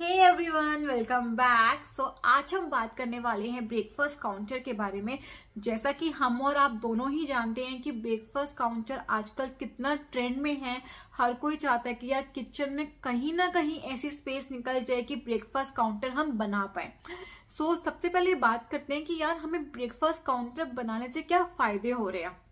Hey everyone welcome back so आज हम बात करने वाले हैं ब्रेकफास्ट काउंटर के बारे में। जैसा कि हम और आप दोनों ही जानते हैं कि ब्रेकफास्ट काउंटर आजकल कितना ट्रेंड में है। हर कोई चाहता है कि यार किचन में कहीं ना कहीं ऐसी स्पेस निकल जाए कि ब्रेकफास्ट काउंटर हम बना पाए। सो so, सबसे पहले बात करते हैं कि यार हमें ब्रेकफास्ट काउंटर बनाने से क्या फ़ायदे हो रहे हैं।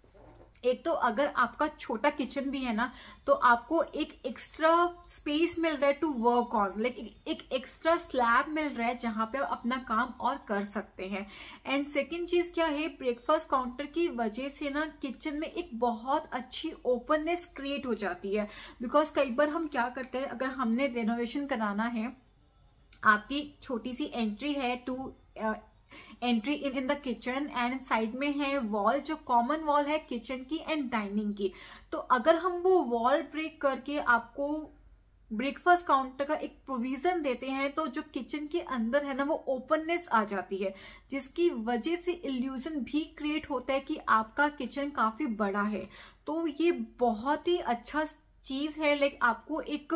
एक तो अगर आपका छोटा किचन भी है ना तो आपको एक एक्स्ट्रा स्पेस मिल रहा है टू वर्क ऑन लाइक एक एक्स्ट्रा स्लैब मिल रहा है जहाँ पे आप अपना काम और कर सकते हैं। एंड सेकेंड चीज़ क्या है ब्रेकफास्ट काउंटर की वजह से ना किचन में एक बहुत अच्छी ओपननेस क्रिएट हो जाती है। बिकॉज़ कई बार हम क्या करते हैं, अगर हमने रेनोवेशन कराना है, आपकी छोटी सी एंट्री है to entry in in the kitchen and side में है वॉल जो कॉमन वॉल है किचन की एंड डाइनिंग की। तो अगर हम वो वॉल ब्रेक करके आपको ब्रेकफास्ट काउंटर का एक प्रोविज़न देते हैं तो जो किचन के अंदर है ना, वो ओपननेस आ जाती है। जिसकी वजह से इल्यूजन भी क्रिएट होता है कि आपका किचन काफ़ी बड़ा है। तो ये बहुत ही अच्छा चीज़ है लाइक आपको एक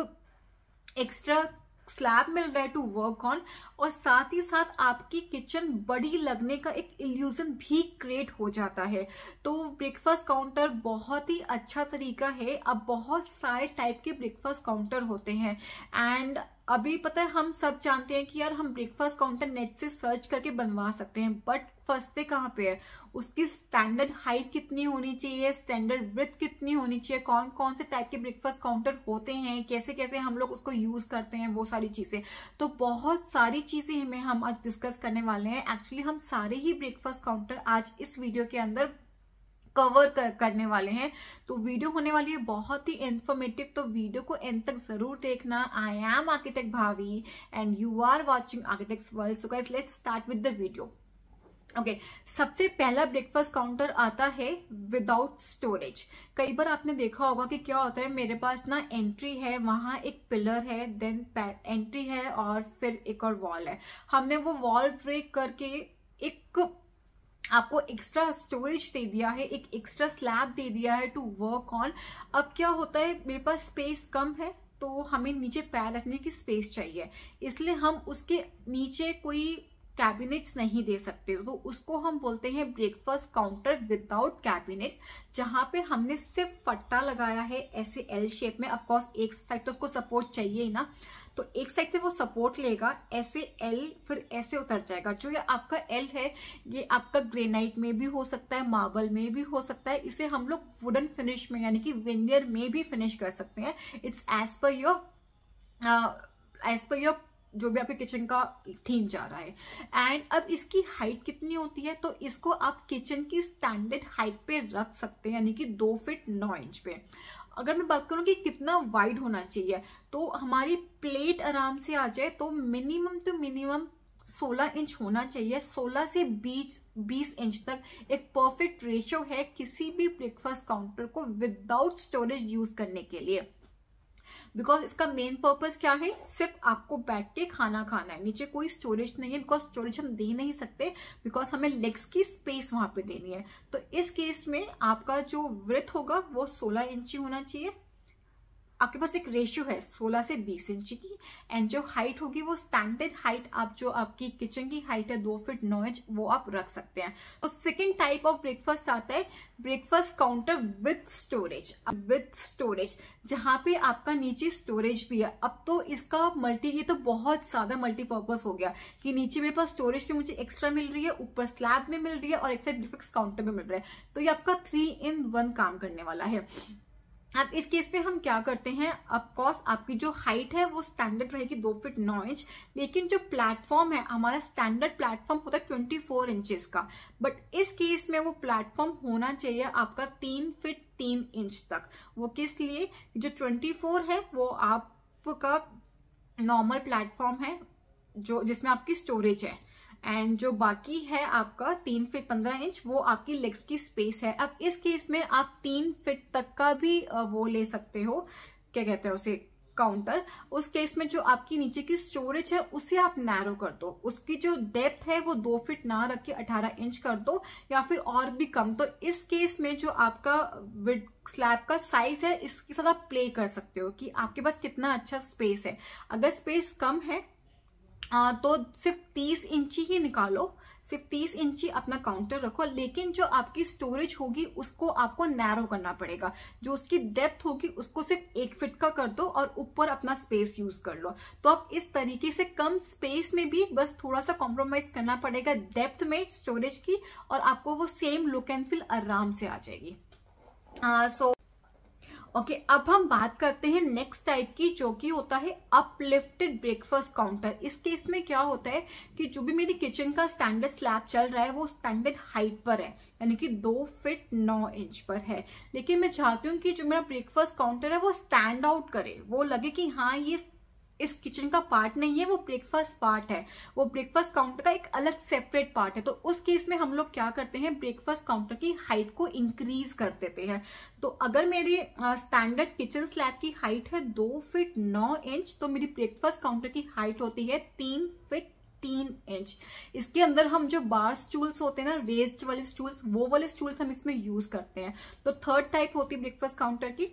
एक्स्ट्रा स्लैब मिल रहा है टू वर्क ऑन और साथ ही साथ आपकी किचन बड़ी लगने का एक इल्यूजन भी क्रिएट हो जाता है। तो ब्रेकफास्ट काउंटर बहुत ही अच्छा तरीका है। अब बहुत सारे टाइप के ब्रेकफास्ट काउंटर होते हैं। एंड अभी पता है हम सब जानते हैं कि यार हम ब्रेकफास्ट काउंटर नेट से सर्च करके बनवा सकते हैं बट फंसते कहाँ पे है? उसकी स्टैंडर्ड हाइट कितनी होनी चाहिए स्टैंडर्ड ब्रिथ कितनी होनी चाहिए, कौन कौन से टाइप के ब्रेकफास्ट काउंटर होते हैं, कैसे कैसे हम लोग उसको यूज़ करते हैं, वो सारी चीज़ें। तो बहुत सारी चीज़ें में हम आज डिस्कस करने वाले हैं। एक्चुअली हम सारे ही ब्रेकफास्ट काउंटर आज इस वीडियो के अंदर कवर कर, करने वाले हैं। तो वीडियो होने वाली है बहुत ही इंफॉर्मेटिव तो वीडियो को एंड तक ज़रूर देखना। I am architect Bhavi and you are watching architect world so guys let's start with the video okay okay, सबसे पहला ब्रेकफास्ट काउंटर आता है विदाउट स्टोरेज कई बार आपने देखा होगा कि क्या होता है मेरे पास ना एंट्री है वहाँ एक पिलर है देन एंट्री है और फिर एक और वॉल है। हमने वो वॉल ब्रेक करके एक आपको एक्स्ट्रा स्टोरेज दे दिया है, एक एक्स्ट्रा स्लैब दे दिया है टू वर्क ऑन अब क्या होता है, मेरे पास स्पेस कम है तो हमें नीचे पैर रखने की स्पेस चाहिए। इसलिए हम उसके नीचे कोई कैबिनेट्स नहीं दे सकते। तो उसको हम बोलते हैं ब्रेकफास्ट काउंटर विदाउट कैबिनेट जहाँ पे हमने सिर्फ़ फट्टा लगाया है, ऐसे एल शेप में। ऑफकोर्स एक साइड तो उसको सपोर्ट चाहिए ना। तो एक साइड से वो सपोर्ट लेगा, ऐसे एल फिर ऐसे उतर जाएगा। जो ये आपका एल है, ये आपका ग्रेनाइट में भी हो सकता है मार्बल में भी हो सकता है। इसे हम लोग वुडन फिनिश में, यानी कि विनियर में भी फिनिश कर सकते हैं। It's as per your as per your जो भी आपके किचन का थीम जा रहा है। एंड अब इसकी हाइट कितनी होती है? तो इसको आप किचन की स्टैंडर्ड हाइट पे रख सकते हैं, यानी कि दो फिट नौ इंच पे। अगर मैं बात करूँ कि कितना वाइड होना चाहिए तो हमारी प्लेट आराम से आ जाए तो मिनिमम टू मिनिमम 16 इंच होना चाहिए। 16 से 20 20 इंच तक एक परफेक्ट रेशियो है किसी भी ब्रेकफास्ट काउंटर को विदाउट स्टोरेज यूज़ करने के लिए। बिकॉज़ इसका मेन पर्पज क्या है? सिर्फ़ आपको बैठ के खाना खाना है। नीचे कोई स्टोरेज नहीं है बिकॉज़ स्टोरेज हम दे नहीं सकते बिकॉज़ हमें लेग्स की स्पेस वहाँ पे देनी है। तो इस केस में आपका जो वृथ होगा वो 16 इंची होना चाहिए। आपके पास एक रेशियो है 16 से 20 इंच की एंड जो हाइट होगी वो स्टैंडर्ड हाइट आप जो आपकी किचन की हाइट है, दो फीट नौ इंच वो आप रख सकते हैं। तो सेकेंड टाइप ऑफ़ ब्रेकफास्ट आता है breakfast counter with storage with storage जहाँ पे आपका नीचे स्टोरेज भी है। अब तो इसका मल्टी ये तो बहुत ज़्यादा मल्टीपर्पज हो गया कि नीचे मेरे पास स्टोरेज भी मुझे एक्स्ट्रा मिल रही है, ऊपर स्लैब में मिल रही है, और एक साइड डिफिक्स काउंटर में मिल रहा है। तो ये आपका थ्री इन वन काम करने वाला है। अब इस केस पे हम क्या करते हैं? ऑफकोर्स आपकी जो हाइट है, वो स्टैंडर्ड रहेगी दो फिट नौ इंच लेकिन जो प्लेटफॉर्म है, हमारा स्टैंडर्ड प्लेटफॉर्म होता है ट्वेंटी फोर इंचेस का। बट इस केस में वो प्लेटफॉर्म होना चाहिए आपका तीन फिट तीन इंच तक। वो किस लिए? जो ट्वेंटी फोर है, वो आपका नॉर्मल प्लेटफॉर्म है, जो जिसमें आपकी स्टोरेज है। एंड जो बाकी है आपका तीन फिट पंद्रह इंच वो आपकी लेग्स की स्पेस है। अब इस केस में आप तीन फिट तक का भी वो ले सकते हो। क्या कहते हैं उसे? काउंटर उस केस में जो आपकी नीचे की स्टोरेज है, उसे आप नैरो कर दो। उसकी जो डेप्थ है, वो दो फिट ना रख के अठारह इंच कर दो, या फिर और भी कम। तो इस केस में जो आपका विड स्लैब का साइज़ है, इसके साथ आप प्ले कर सकते हो कि आपके पास कितना अच्छा स्पेस है। अगर स्पेस कम है तो सिर्फ़ तीस इंची ही निकालो, सिर्फ़ तीस इंची अपना काउंटर रखो, लेकिन जो आपकी स्टोरेज होगी, उसको आपको नैरो करना पड़ेगा। जो उसकी डेप्थ होगी, उसको सिर्फ़ एक फिट का कर दो और ऊपर अपना स्पेस यूज़ कर लो। तो आप इस तरीके से कम स्पेस में भी बस थोड़ा सा कॉम्प्रोमाइज करना पड़ेगा डेप्थ में स्टोरेज की, और आपको वो सेम लुक एंड फील आराम से आ जाएगी। सो ओके okay, अब हम बात करते हैं नेक्स्ट टाइप की जो कि होता है अपलिफ्टेड ब्रेकफास्ट काउंटर इस केस में क्या होता है कि जो भी मेरी किचन का स्टैंडर्ड स्लैब चल रहा है वो स्टैंडर्ड हाइट पर है यानी कि दो फिट नौ इंच पर है। लेकिन मैं चाहती हूँ कि जो मेरा ब्रेकफास्ट काउंटर है वो स्टैंड आउट करे वो लगे कि हाँ ये इस किचन का पार्ट नहीं है, वो ब्रेकफास्ट पार्ट है। वो ब्रेकफास्ट काउंटर का एक अलग सेपरेट पार्ट है। तो उस केस में हम लोग क्या करते हैं ब्रेकफास्ट काउंटर की हाइट को इंक्रीज कर देते हैं। तो अगर मेरी स्टैंडर्ड किचन स्लैब की हाइट है दो फिट नौ इंच तो मेरी ब्रेकफास्ट काउंटर की हाइट होती है तीन फिट तीन इंच इसके अंदर हम जो बार स्टूल्स होते हैं ना रेस्ड वाले स्टूल्स वो वाले स्टूल्स हम इसमें यूज़ करते हैं। तो थर्ड टाइप होती है ब्रेकफास्ट काउंटर की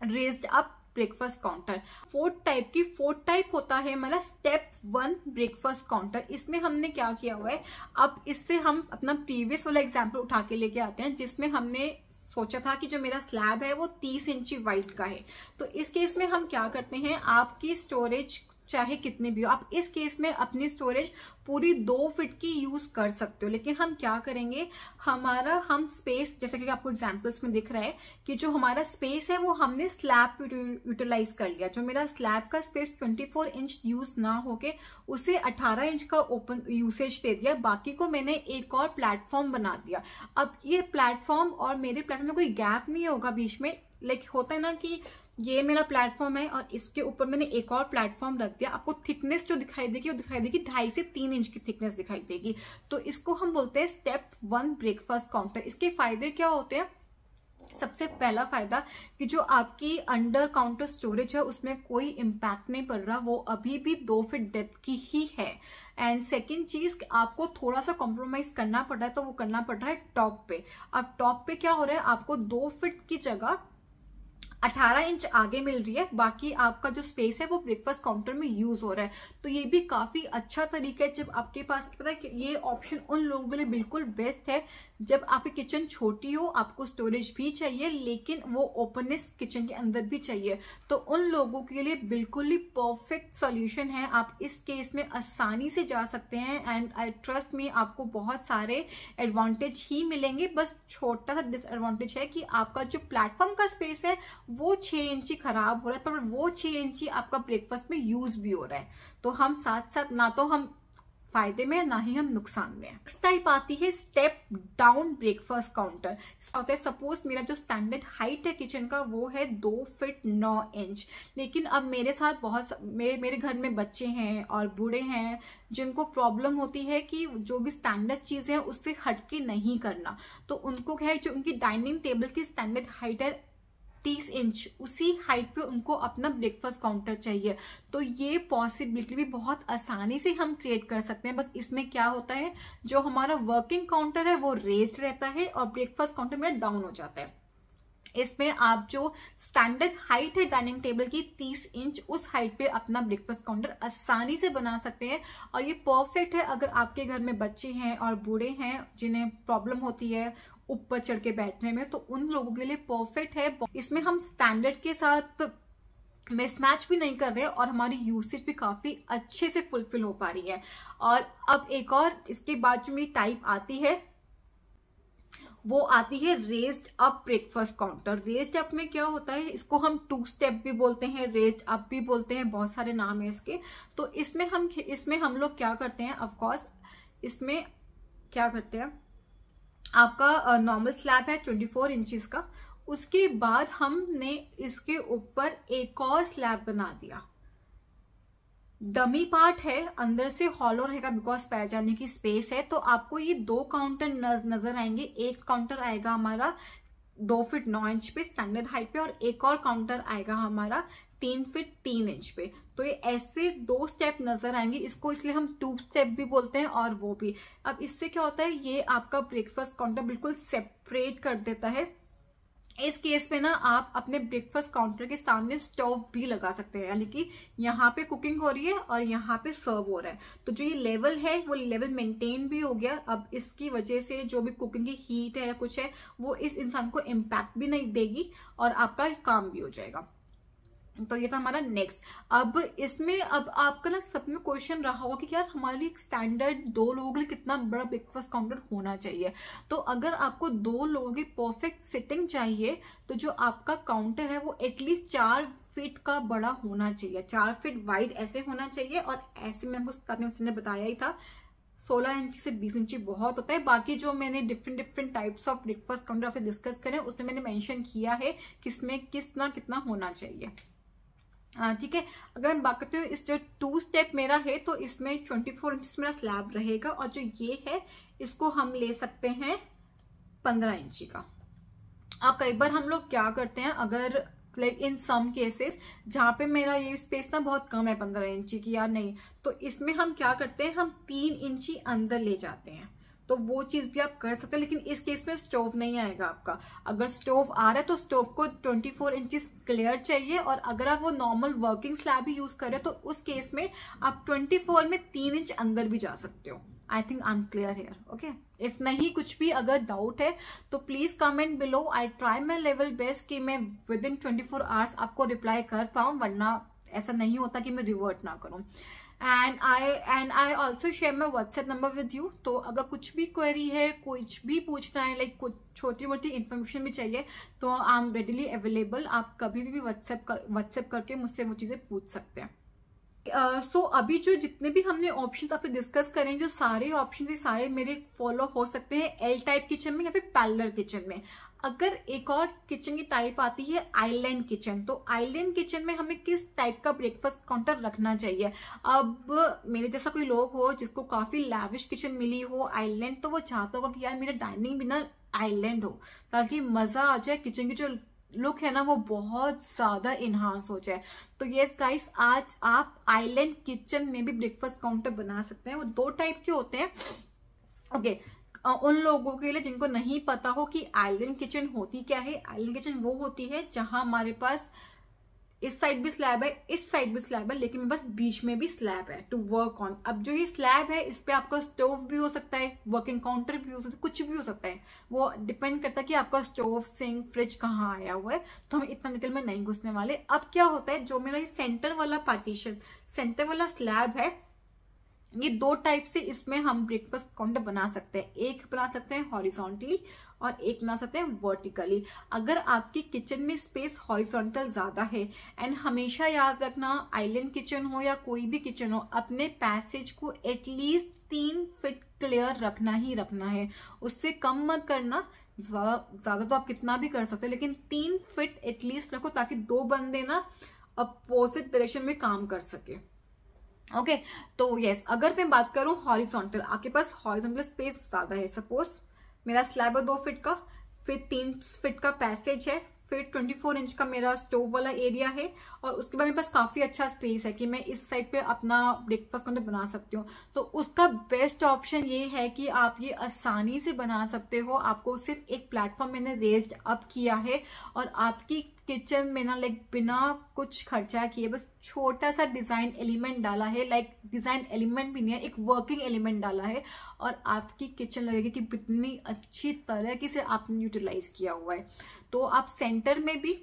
raised up breakfast counter fourth type की फोर्थ टाइप होता है मतलब स्टेप वन ब्रेकफास्ट काउंटर इसमें हमने क्या किया हुआ है? अब इससे हम अपना प्रीवियस वाला एग्ज़ाम्पल उठा के लेके आते हैं, जिसमें हमने सोचा था कि जो मेरा स्लैब है वो तीस इंची वाइट का है। तो इस केस में हम क्या करते हैं? आपकी स्टोरेज चाहे कितने भी हो, आप इस केस में अपनी स्टोरेज पूरी दो फिट की यूज़ कर सकते हो। लेकिन हम क्या करेंगे? हमारा हम स्पेस जैसे कि आपको एग्जांपल्स में दिख रहा है कि जो हमारा स्पेस है, वो हमने स्लैब यूटिलाइज कर लिया। जो मेरा स्लैब का स्पेस 24 इंच यूज़ ना होके, उसे 18 इंच का ओपन यूसेज दे दिया। बाकी को मैंने एक और प्लेटफॉर्म बना दिया। अब ये प्लेटफॉर्म और मेरे प्लेटफॉर्म में कोई गैप नहीं होगा बीच में। लाइक like, होता है ना कि ये मेरा प्लेटफॉर्म है और इसके ऊपर मैंने एक और प्लेटफॉर्म रख दिया। आपको थिकनेस जो दिखाई देगी वो दिखाई देगी ढाई से तीन इंच की थिकनेस दिखाई देगी। तो इसको हम बोलते हैं स्टेप वन ब्रेकफास्ट काउंटर इसके फ़ायदे क्या होते हैं? सबसे पहला फ़ायदा कि जो आपकी अंडर काउंटर स्टोरेज है उसमें कोई इम्पैक्ट नहीं पड़ रहा वो अभी भी दो फिट डेप्थ की ही है। एंड सेकेंड चीज़ आपको थोड़ा सा कॉम्प्रोमाइज करना पड़ रहा है तो वो करना पड़ रहा है टॉप पे। अब टॉप पे क्या हो रहा है? आपको दो फिट की जगह 18 इंच आगे मिल रही है, बाकी आपका जो स्पेस है वो ब्रेकफास्ट काउंटर में यूज़ हो रहा है। तो ये भी काफ़ी अच्छा तरीका है, जब आपके पास, पता है कि ये ऑप्शन उन लोगों के लिए बिल्कुल बेस्ट है जब आपकी किचन छोटी हो, आपको स्टोरेज भी चाहिए, लेकिन वो ओपननेस किचन के अंदर भी चाहिए। तो उन लोगों के लिए बिल्कुल ही परफेक्ट सोल्यूशन है। आप इस केस में आसानी से जा सकते हैं एंड आई ट्रस्ट में आपको बहुत सारे एडवांटेज ही मिलेंगे। बस छोटा सा डिसएडवांटेज है कि आपका जो प्लेटफॉर्म का स्पेस है, वो छह इंची खराब हो रहा है, पर वो छह इंची आपका ब्रेकफास्ट में यूज़ भी हो रहा है। तो हम साथ साथ ना तो हम फ़ायदे में, ना ही हम नुकसान में नेक्स्ट टाइप आती है स्टेप डाउन ब्रेकफास्ट काउंटर होता है सपोज़ मेरा जो स्टैंडर्ड हाइट है किचन का, वो है दो फिट नौ इंच लेकिन अब मेरे साथ बहुत मेरे मेरे घर में बच्चे हैं और बूढ़े हैं, जिनको प्रॉब्लम होती है कि जो भी स्टैंडर्ड चीज़ें हैं, उससे हटके नहीं करना। तो उनको क्या है, जो उनकी डाइनिंग टेबल की स्टैंडर्ड हाइट है तीस इंच, उसी हाइट पे उनको अपना ब्रेकफास्ट काउंटर चाहिए। तो ये पॉसिबिलिटी भी बहुत आसानी से हम क्रिएट कर सकते हैं। बस इसमें क्या होता है, जो हमारा वर्किंग काउंटर है, वो रेस्ड रहता है और ब्रेकफास्ट काउंटर मेरा डाउन हो जाता है। इसमें आप जो स्टैंडर्ड हाइट है डाइनिंग टेबल की 30 इंच, उस हाइट पे अपना ब्रेकफास्ट काउंटर आसानी से बना सकते हैं। और ये परफेक्ट है अगर आपके घर में बच्चे हैं और बूढ़े हैं, जिन्हें प्रॉब्लम होती है ऊपर चढ़ के बैठने में तो उन लोगों के लिए परफेक्ट है। इसमें हम स्टैंडर्ड के साथ मिसमैच भी नहीं कर रहे और हमारी यूसेज भी काफ़ी अच्छे से फुलफिल हो पा रही है। और अब एक और, इसके बाद जो मेरी टाइप आती है, वो आती है raised up breakfast counter raised up में क्या होता है, इसको हम टू स्टेप भी बोलते हैं रेस्ड अप भी बोलते हैं, बहुत सारे नाम है इसके। तो इसमें हम इसमें हम लोग क्या करते हैं ऑफकोर्स इसमें क्या करते हैं आपका नॉर्मल स्लैब है 24 फोर इंचज का। उसके बाद हमने इसके ऊपर एक और स्लैब बना दिया। डमी पार्ट है, अंदर से हॉलो रहेगा बिकॉज़ पैर जाने की स्पेस है। तो आपको ये दो काउंटर नज़र आएँगे। एक काउंटर आएगा हमारा दो फिट नौ इंच पे स्टैंडर्ड हाइट पे और एक और काउंटर आएगा हमारा तीन फिट तीन इंच पे। तो ये ऐसे दो स्टेप नज़र आएँगे। इसको इसलिए हम टू स्टेप भी बोलते हैं और वो भी। अब इससे क्या होता है? ये आपका ब्रेकफास्ट काउंटर बिल्कुल सेपरेट कर देता है। इस केस में ना आप अपने ब्रेकफास्ट काउंटर के सामने स्टोव भी लगा सकते हैं। यानी कि यहाँ पे कुकिंग हो रही है और यहाँ पे सर्व हो रहा है। तो जो ये लेवल है, वो लेवल मेंटेन भी हो गया। अब इसकी वजह से जो भी कुकिंग की हीट है या कुछ है, वो इस इंसान को इम्पैक्ट भी नहीं देगी और आपका काम भी हो जाएगा। तो ये था हमारा नेक्स्ट अब इसमें, अब आपका ना सब में क्वेश्चन रहा होगा कि यार हमारे लिए स्टैंडर्ड दो लोगों के लिए कितना बड़ा ब्रेकफास्ट काउंटर होना चाहिए। तो अगर आपको दो लोगों की परफेक्ट सिटिंग चाहिए तो जो आपका काउंटर है वो एटलीस्ट चार फीट का बड़ा होना चाहिए। चार फीट वाइड ऐसे होना चाहिए और ऐसे में हमको ने बताया ही था 16 इंच से 20 इंची बहुत होता है। बाकी जो मैंने different different types of breakfast counter आपसे डिस्कस करें, उसमें मैंने मेंशन किया है किसमें कितना कितना होना चाहिए। ठीक है। अगर मैं बात करती हूँ, इस जो टू स्टेप मेरा है तो इसमें 24 फोर इंच मेरा स्लैब रहेगा और जो ये है, इसको हम ले सकते हैं 15 इंची का। अब कई बार हम लोग क्या करते हैं, अगर लाइक इन सम केसेस जहाँ पे मेरा ये स्पेस ना बहुत कम है पंद्रह इंची की या नहीं तो इसमें हम क्या करते हैं, हम तीन इंची अंदर ले जाते हैं। तो वो चीज़ भी आप कर सकते हो, लेकिन इस केस में स्टोव नहीं आएगा आपका। अगर स्टोव आ रहा है तो स्टोव को 24 फोर इंचज क्लियर चाहिए, और अगर आप वो नॉर्मल वर्किंग स्लैब ही यूज़ करें तो उस केस में आप 24 में तीन इंच अंदर भी जा सकते हो। I think I am clear here okay if नहीं, कुछ भी अगर डाउट है तो please comment below I try my level best कि मैं within twenty four hours आपको रिप्लाई कर पाऊँ, वरना ऐसा नहीं होता कि मैं रिवर्ट ना करूँ। And I and I also share my WhatsApp number with you तो अगर कुछ भी क्वेरी है कुछ भी पूछना है लाइक कुछ छोटी मोटी इन्फॉर्मेशन भी चाहिए तो आई एम रेडिली अवेलेबल आप कभी भी व्हाट्सएप व्हाट्सएप करके मुझसे वो चीज़ें पूछ सकते हैं। सो uh, so, अभी जो जितने भी हमने ऑप्शन आपसे डिस्कस करें जो सारे ऑप्शन सारे मेरे फॉलो हो सकते हैं एल टाइप किचन में या फिर पैलर किचन में। अगर एक और किचन की टाइप आती है आइलैंड किचन तो आइलैंड किचन में हमें किस टाइप का ब्रेकफास्ट काउंटर रखना चाहिए? अब मेरे जैसा कोई लोग हो जिसको काफ़ी लैविश किचन मिली हो आइलैंड तो वो चाहता होगा कि यार मेरा डाइनिंग भी ना आइलैंड हो ताकि मज़ा आ जाए किचन की जो लुक है ना वो बहुत ज़्यादा इन्हांस हो जाए। तो ये गाइस आज आप आइलैंड किचन में भी ब्रेकफास्ट काउंटर बना सकते हैं। वो दो टाइप के होते हैं। ओके okay, उन लोगों के लिए जिनको नहीं पता हो कि आइलैंड किचन होती क्या है। आइलैंड किचन वो होती है जहाँ हमारे पास इस साइड भी स्लैब है, इस साइड भी स्लैब है, लेकिन बस बीच में भी स्लैब है टू वर्क ऑन अब जो ये स्लैब है, इस पे आपका स्टोव भी हो सकता है वर्किंग काउंटर भी हो सकता है, कुछ भी हो सकता है। वो डिपेंड करता है कि आपका स्टोव सिंक फ्रिज कहाँ आया हुआ है तो हम इतना डिटेल में नहीं घुसने वाले। अब क्या होता है, जो मेरा ये सेंटर वाला पार्टीशन सेंटर वाला स्लैब है ये दो टाइप से इसमें हम ब्रेकफास्ट काउंटर बना सकते हैं। एक बना सकते हैं हॉरिजॉन्टली और एक बना सकते हैं वर्टिकली अगर आपकी किचन में स्पेस हॉरिजॉन्टल ज़्यादा है एंड हमेशा याद रखना आइलैंड किचन हो या कोई भी किचन हो, अपने पैसेज को एटलीस्ट तीन फिट क्लियर रखना ही रखना है। उससे कम मत करना ज़्यादा तो आप कितना भी कर सकते हो, लेकिन तीन फिट एटलीस्ट रखो ताकि दो बंदे ना अपोजिट डायरेक्शन में काम कर सके। ओके okay, तो यस अगर मैं बात करूँ हॉरिजॉन्टल आपके पास हॉरिजॉन्टल स्पेस ज़्यादा है सपोज़ मेरा स्लैब है दो फिट का फिर तीन फिट का पैसेज है फिर 24 इंच का मेरा स्टोव वाला एरिया है और उसके बाद मेरे पास काफ़ी अच्छा स्पेस है कि मैं इस साइड पे अपना ब्रेकफास्ट काउंटर बना सकती हूँ। तो उसका बेस्ट ऑप्शन ये है कि आप ये आसानी से बना सकते हो। आपको सिर्फ़ एक प्लेटफॉर्म मैंने रेस्ड अप किया है और आपकी किचन में ना लाइक बिना कुछ खर्चा किए, बस छोटा सा डिज़ाइन एलिमेंट डाला है। लाइक डिज़ाइन एलिमेंट भी नहीं है, एक वर्किंग एलिमेंट डाला है और आपकी किचन लगेगी कि कितनी अच्छी तरह की से आपने यूटिलाइज किया हुआ है। तो आप सेंटर में भी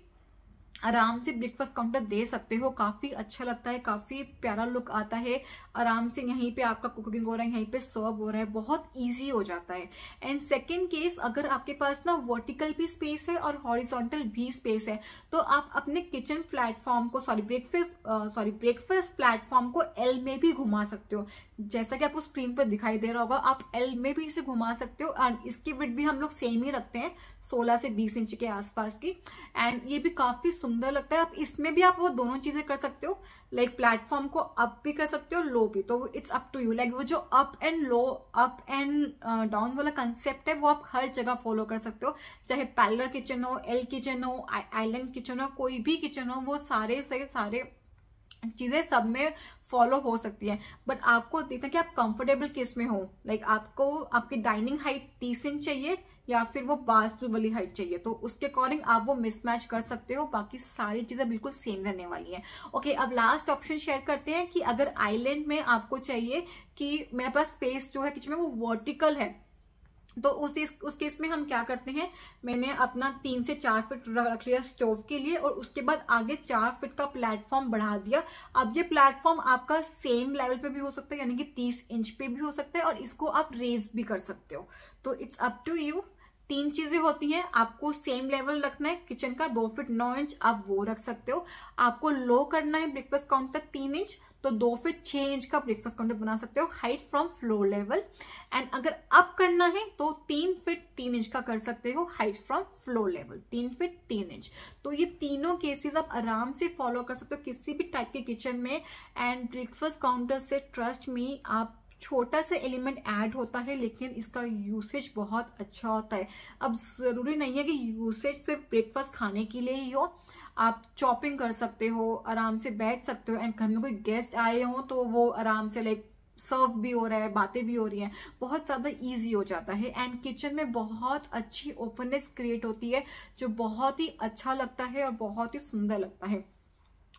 आराम से ब्रेकफास्ट काउंटर दे सकते हो। काफ़ी अच्छा लगता है, काफ़ी प्यारा लुक आता है। आराम से यहीं पे आपका कुकिंग हो रहा है, यहीं पे सर्व हो रहा है। बहुत इजी हो जाता है। एंड सेकेंड केस अगर आपके पास ना वर्टिकल भी स्पेस है और हॉरिजॉन्टल भी स्पेस है तो आप अपने किचन प्लेटफॉर्म को sorry breakfast sorry breakfast platform को एल में भी घुमा सकते हो। जैसा कि आपको स्क्रीन पर दिखाई दे रहा होगा, आप एल में भी इसे घुमा सकते हो। एंड इसकी विड भी हम लोग सेम ही रखते हैं। 16 से 20 इंच के आसपास की। एंड ये भी काफ़ी सुंदर लगता है। आप इसमें भी आप वो दोनों चीज़ें कर सकते हो। लाइक like प्लेटफॉर्म को अप भी कर सकते हो लो भी। तो it's up to you like वो जो up and low up and down वाला कंसेप्ट है, वो आप हर जगह फॉलो कर सकते हो। चाहे पैलर किचन हो एल किचन हो आइलैंड किचन हो, कोई भी किचन हो, वो सारे से सारे चीज़ें सब में फॉलो हो सकती है। बट आपको देखना कि आप कंफर्टेबल किसमें हो। लाइक like आपको, आपकी डाइनिंग हाइट तीस इंच चाहिए या फिर वो बाजू वाली हाइट चाहिए तो उसके अकॉर्डिंग आप वो मिसमैच कर सकते हो। बाकी सारी चीज़ें बिल्कुल सेम रहने वाली हैं। ओके अब लास्ट ऑप्शन शेयर करते हैं कि अगर आइलैंड में आपको चाहिए कि मेरे पास स्पेस जो है किचन में वो वर्टिकल है तो उस उस केस में हम क्या करते हैं? मैंने अपना तीन से चार फिट रख लिया स्टोव के लिए और उसके बाद आगे चार फिट का प्लेटफॉर्म बढ़ा दिया। अब ये प्लेटफॉर्म आपका सेम लेवल पे भी हो सकता है, यानी कि तीस इंच पे भी हो सकता है और इसको आप रेज भी कर सकते हो। तो इट्स अप टू यू तीन चीज़ें होती हैं। आपको सेम लेवल रखना है। किचन का दो फिट नौ इंच आप वो रख सकते हो। आपको लो करना है ब्रेकफास्ट काउंट तक तीन इंच तो दो फिट छह इंच का ब्रेकफास्ट काउंटर बना सकते हो। Height from floor level and अगर अप करना है तो तीन फिट तीन इंच का कर सकते हो। हाइट फ्रॉम फ्लोर लेवल तीन फिट तीन इंच तो ये तीनों केसेस आप आराम से फॉलो कर सकते हो। किसी भी टाइप के किचन में। एंड ब्रेकफास्ट काउंटर से ट्रस्ट मी आप छोटा सा एलिमेंट ऐड होता है, लेकिन इसका यूसेज बहुत अच्छा होता है। अब ज़रूरी नहीं है कि यूसेज सिर्फ़ ब्रेकफास्ट खाने के लिए ही हो। आप चॉपिंग कर सकते हो, आराम से बैठ सकते हो एंड घर में कोई गेस्ट आए हो तो वो आराम से लाइक सर्व भी हो रहा है, बातें भी हो रही हैं। बहुत ज़्यादा इजी हो जाता है एंड किचन में बहुत अच्छी ओपननेस क्रिएट होती है, जो बहुत ही अच्छा लगता है और बहुत ही सुंदर लगता है।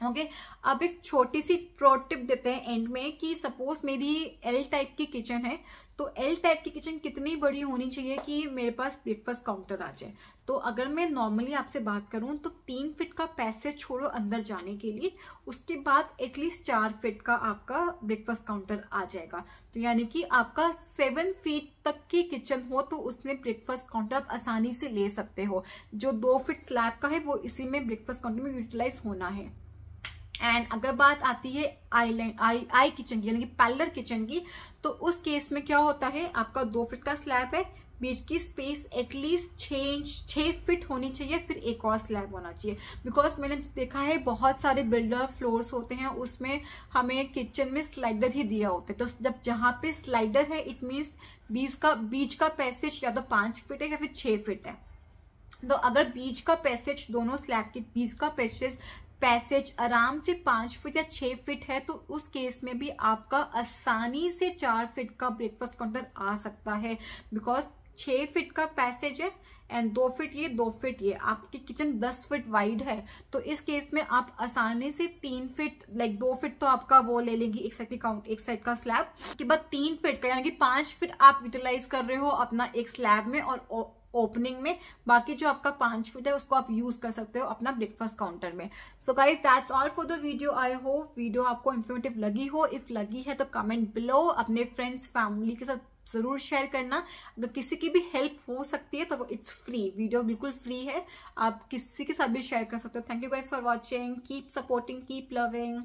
ओके? okay, अब एक छोटी सी प्रो टिप देते हैं एंड में कि सपोज़ मेरी एल टाइप की किचन है तो एल टाइप की किचन कितनी बड़ी होनी चाहिए कि मेरे पास ब्रेकफास्ट काउंटर आ जाए? तो अगर मैं नॉर्मली आपसे बात करूँ तो तीन फिट का पैसे छोड़ो अंदर जाने के लिए उसके बाद एटलीस्ट चार फिट का आपका ब्रेकफास्ट काउंटर आ जाएगा। तो यानी कि आपका सेवन फीट तक की किचन हो तो उसमें ब्रेकफास्ट काउंटर आप आसानी से ले सकते हो। जो दो फिट स्लैब का है वो इसी में ब्रेकफास्ट काउंटर में यूटिलाइज होना है। एंड अगर बात आती है आईलैंड आई आई किचन की, यानी कि पैलर किचन की तो उस केस में क्या होता है? आपका दो फिट का स्लैब है, बीच की स्पेस एटलीस्ट छह इंच छह फिट होनी चाहिए, फिर एक और स्लैब होना चाहिए। बिकॉज़ मैंने देखा है बहुत सारे बिल्डर फ्लोर्स होते हैं, उसमें हमें किचन में स्लाइडर ही दिया होता है। तो जब जहाँ पे स्लाइडर है इट मीन्स बीच का बीच का पैसेज या तो पाँच फिट है या फिर छह फिट है। तो अगर बीच का पैसेज दोनों स्लैब के, बीच का पैसेज पैसेज आराम से पाँच फीट या छह फीट है तो उस केस में भी आपका आसानी से चार फीट का ब्रेकफास्ट काउंटर आ सकता है। बिकॉज़ छह फीट का पैसेज है एंड दो फीट ये, दो फीट ये, आपकी किचन दस फीट वाइड है तो इस केस में आप आसानी से तीन फीट लाइक दो फीट तो आपका वो ले लेंगी, एक साइड काउंट एक साइड का स्लैब के बाद तीन फीट का, यानी कि पाँच फीट आप यूटिलाइज कर रहे हो अपना एक स्लैब में और ओपनिंग में, बाकी जो आपका पाँच फीट है, उसको आप यूज़ कर सकते हो अपना ब्रेकफास्ट काउंटर में। So guys that's all for the video I hope video आपको इन्फॉर्मेटिव लगी हो। इफ़ लगी है तो कमेंट बिलो अपने फ्रेंड्स फैमिली के साथ ज़रूर शेयर करना। अगर किसी की भी हेल्प हो सकती है तो इट्स फ्री वीडियो बिल्कुल फ्री है। आप किसी के साथ भी शेयर कर सकते हो। Thank you guys for watching keep supporting keep loving